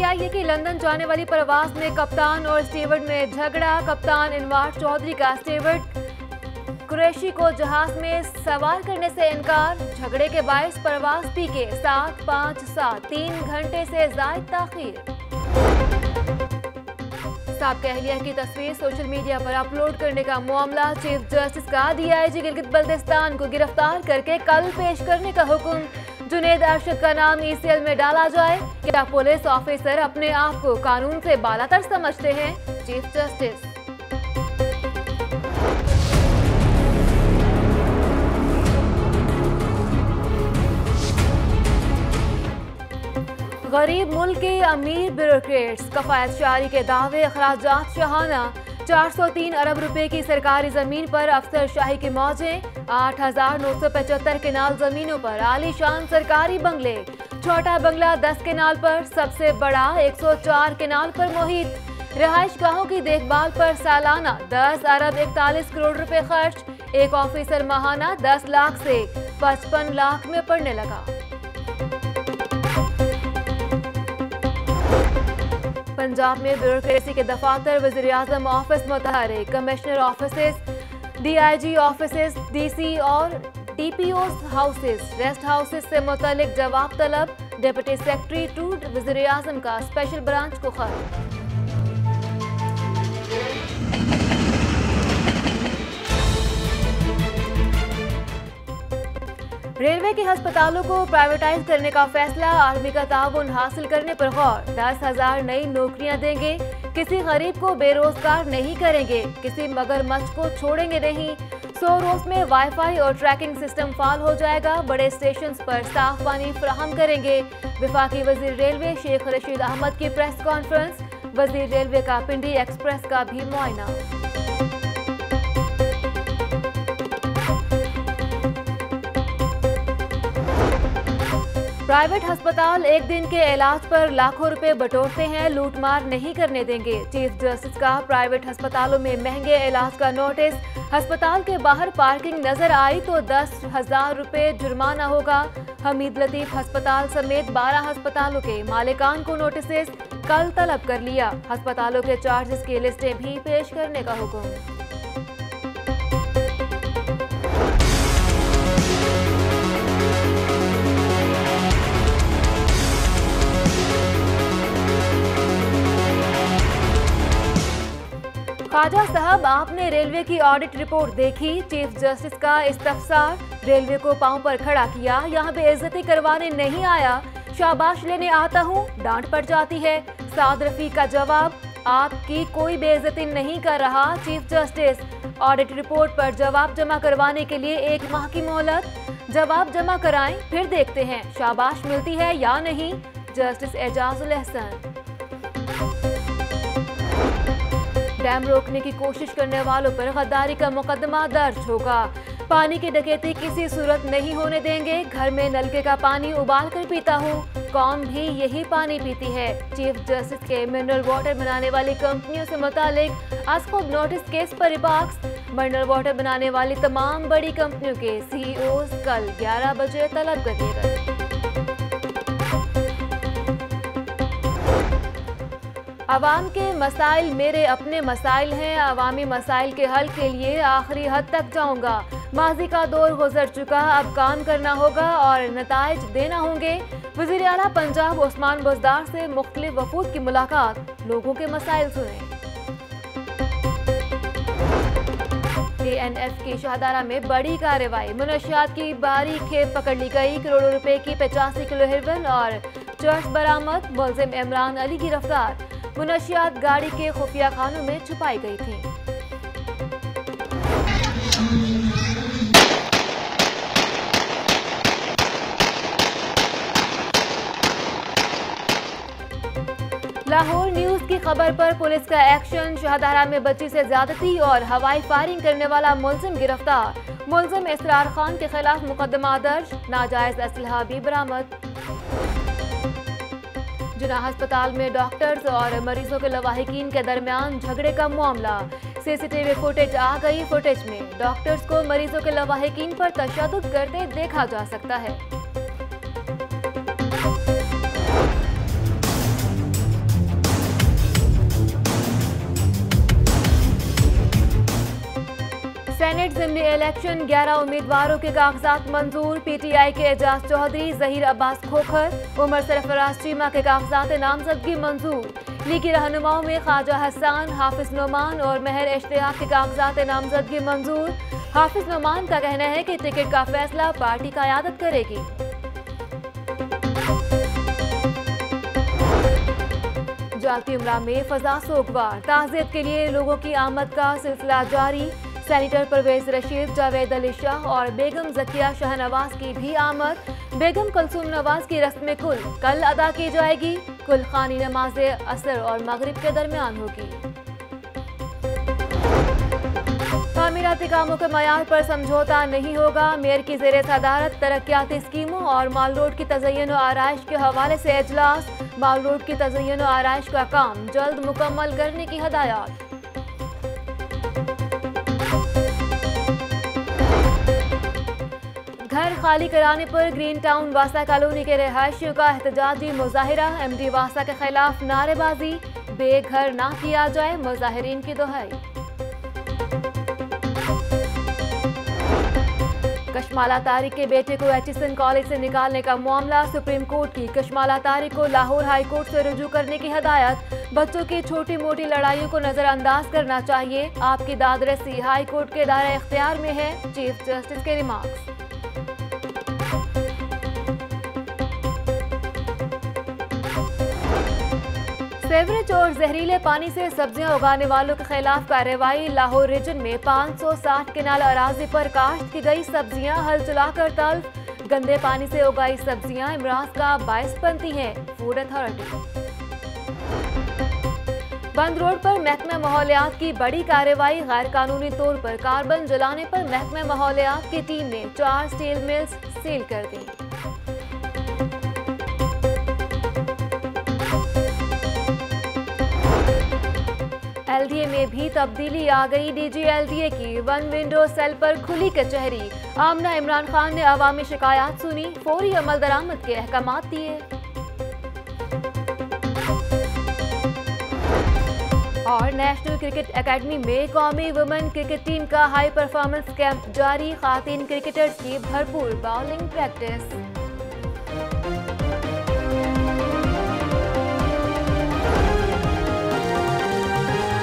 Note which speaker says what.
Speaker 1: پی آئی اے کی لندن جانے والی پرواز میں کپتان اور سٹیورڈ میں جھگڑا۔ کپتان انوار چودھری کا سٹیورڈ۔ قریشی کو جہاز میں سوار کرنے سے انکار۔ جھگڑے کے باعث پرواز پی کے سات پانچ سات تین گھنٹے سے زائد تاخیر۔ سابقہ اہلیہ کی تصویر سوشل میڈیا پر اپلوڈ کرنے کا معاملہ۔ چیف جسٹس کا D I G Gilgit Baltistan کو گرفتار کر کے کل پیش کرنے کا حکم۔ جنید ارشد کا نام ای سی ایل میں ڈالا جائے کیا پولیس آفیسر اپنے آپ کو قانون سے بالا تر سمجھتے ہیں؟ Chief justice. غریب ملک کے امیر بیوروکریٹس، کفایت شعاری کے دعوے، اخراجات شہانہ چار سو تین ارب روپے کی سرکاری زمین پر افسر شاہی کی موجیں آٹھ ہزار نو سو پچہتر کنال زمینوں پر عالی شان سرکاری بنگلے۔ چھوٹا بنگلہ دس کنال پر، سب سے بڑا ایک سو چار کنال پر محیط۔ رہائش گاہوں کی دیکھ بھال پر سالانہ دس ارب اکتالیس کروڑ روپے خرچ۔ ایک آفیسر ماہانہ دس لاکھ سے پچپن لاکھ میں پڑنے لگا۔ پنجاب میں بیوروکریسی کے دفاتر وزیر اعظم آفس متحرک، commissioner offices D I G offices D C اور D P Os houses rest houses سے متعلق جواب طلب ڈپٹی سیکرٹری ٹو وزیر اعظم کا اسپیشل برانچ کو خط۔ ریلوے کے ہسپتالوں کو پرائیویٹائز کرنے کا فیصلہ، آرمی کا تعاون حاصل کرنے پر غور۔ دس ہزار نئی نوکریاں دیں گے۔ کسی غریب کو بے روزگار نہیں کریں گے، کسی مگر مچ کو چھوڑیں گے نہیں۔ سو روز میں وائی فائی اور ٹریکنگ سسٹم فعال ہو جائے گا۔ بڑے اسٹیشنز پر صاف پانی فراہم کریں گے۔ وفاقی وزیر ریلوے شیخ رشید احمد کی پریس کانفرنس وزیر ریلوے کا پنڈی ایکسپریس کا بھی معائنہ۔ پرائیویٹ ہسپتال ایک دن کے علاج پر لاکھوں روپے بٹورتے ہیں، لوٹ مار نہیں کرنے دیں گے۔ چیف جسٹس کا پرائیویٹ ہسپتالوں میں مہنگے علاج کا نوٹس۔ ہسپتال کے باہر پارکنگ نظر آئی تو دس ہزار روپے جرمانہ ہوگا۔ حمید لطیف ہسپتال سمیت بارہ ہسپتالوں کے مالکان کو نوٹسز۔ کل طلب کر لیا۔ ہسپتالوں کے چارجز کی لسٹیں بھی پیش کرنے کا حکم۔ خواجہ صاحب، آپ نے ریلوے کی آڈٹ رپورٹ دیکھی چیف جسٹس کا استفسار، ریلوے کو پاؤں پر کھڑا کیا، یہاں بے عزتی کروانے نہیں آیا، شاباش لینے آتا ہوں، ڈانٹ پڑ جاتی ہے۔ سعد رفیق کا جواب، آپ کی کوئی بے عزتی نہیں کر رہا چیف جسٹس آڈٹ رپورٹ پر جواب جمع کروانے کے لیے ایک ماہ کی مہلت۔ جواب جمع کرائیں، پھر دیکھتے ہیں، شاباش ملتی ہے یا نہیں جسٹس اعجاز الاحسن ڈیم روکنے کی کوشش کرنے والوں پر غداری کا مقدمہ درج ہوگا۔ پانی کی ڈکیتی کسی صورت نہیں ہونے دیں گے۔ گھر میں نلکے کا پانی ابال کر پیتا ہوں۔ قوم بھی یہی پانی پیتی ہے۔ چیف جسٹس کے منرل واٹر بنانے والی کمپنیوں سے متعلق از خود نوٹس کیس پر اباکس۔ منرل واٹر بنانے والی تمام بڑی کمپنیوں کے سی اوز کل گیارہ بجے طلب کر دیے گئے۔ عوام کے مسائل میرے اپنے مسائل ہیں، عوامی مسائل کے حل کے لیے آخری حد تک جاؤں گا۔ ماضی کا دور گزر چکا، اب کام کرنا ہوگا اور نتائج دینا ہوں گے۔ وزیر اعلیٰ پنجاب عثمان بزدار سے مختلف وفود کی ملاقات۔ لوگوں کے مسائل سنیں۔ اے این ایف کی شاہدارہ میں بڑی کارروائی۔ منشیات کی باری کھیپ پکڑ لی گئی۔ کروڑوں روپے کی پچاسی کلو ہیروین اور چرس برآمد۔ ملزم عمران علی گرفتار منشیات گاڑی کے خفیہ خانوں میں چھپائی گئی تھی لاہور نیوز کی خبر پر پولیس کا ایکشن شہدارہ میں بچی سے زیادتی اور ہوائی فائرنگ کرنے والا ملزم گرفتار۔ ملزم اسرار خان کے خلاف مقدمہ درج، ناجائز اسلحہ بھی برآمد۔ جناح ہسپتال میں ڈاکٹرز اور مریضوں کے لواحقین کے درمیان جھگڑے کا معاملہ سی سی ٹی وی فوٹیج آ گئی فوٹیج میں ڈاکٹرز کو مریضوں کے لواحقین پر تشدد کرتے دیکھا جا سکتا ہے میں الیکشن، گیارہ امیدواروں کے کاغذات منظور۔ پی ٹی آئی کے اعجاز چودھری ظہیر عباس کھوکھر۔ عمر سرفراز چیمہ کے کاغذات نامزدگی منظور۔ لیگی رہنماؤں میں خواجہ حسان، حافظ نعمان اور مہر اشتیاق کے کاغذات نامزدگی منظور۔ حافظ نعمان کا کہنا ہے کہ ٹکٹ کا فیصلہ پارٹی قیادت کرے گی۔ جاتی عمرہ میں فضا سوگوار۔ تعزیت کے لیے لوگوں کی آمد کا سلسلہ جاری۔ سینیٹر پرویز رشید، جاوید علی شاہ اور بیگم زکیہ شاہ نواز کی بھی آمد۔ بیگم کلثوم نواز کی رسم کل کل ادا کی جائے گی۔ کل خانی نماز عصر اور مغرب کے درمیان ہوگی۔ تعمیراتی کاموں کے معیار پر سمجھوتا نہیں ہوگا۔ میئر کی زیر صدارت، ترقیاتی اسکیموں اور مال روڈ کی تزئین و آرائش کے حوالے سے اجلاس۔ مال روڈ کی تزئین و آرائش کا کام جلد مکمل کرنے کی ہدایات۔ خالی کرانے پر گرین ٹاؤن واسا کالونی کے رہائشیوں کا احتجاجی مظاہرہ، ایم ڈی واسا کے خلاف نعرے بازی، بے گھر نہ کیا جائے مظاہرین کی دہائی۔ کشمالہ طارق کے بیٹے کو ایچسن کالج سے نکالنے کا معاملہ، سپریم کورٹ کی کشمالہ طارق کو لاہور ہائی کورٹ سے رجوع کرنے کی ہدایت۔ بچوں کی چھوٹی موٹی لڑائیوں کو نظر انداز کرنا چاہیے۔ آپ کی داد رسی ہائی کورٹ کے دائرہ اختیار میں ہے، چیف جسٹس کے ریمارکس۔ سیوریج اور زہریلے پانی سے سبزیاں اگانے والوں کے خلاف کارروائی، لاہور ریجن میں پانچ سو ساٹھ کنال اراضی پر کاشت کی گئی سبزیاں، ہل چلا کر تلف۔ گندے پانی سے اگائی سبزیاں امراض کا باعث بنتی ہیں۔ فوڈ اتھارٹی بند روڈ پر محکمہ ماحولیات کی بڑی کارروائی، غیر قانونی طور پر کاربن جلانے پر محکمہ ماحولیات کی ٹیم نے چار سٹیل ملز سیل کر دی ایل ڈی اے میں بھی تبدیلی آ گئی D G L D A کی ون ونڈو سیل پر کھلی کچہری آمنہ عمران خان نے عوامی شکایات سنی فوری عمل درآمد کے احکامات دیے اور نیشنل کرکٹ اکیڈمی میں قومی وومن کرکٹ ٹیم کا ہائی پرفارمنس کیمپ جاری خواتین کرکٹرز کی بھرپور باؤلنگ پریکٹس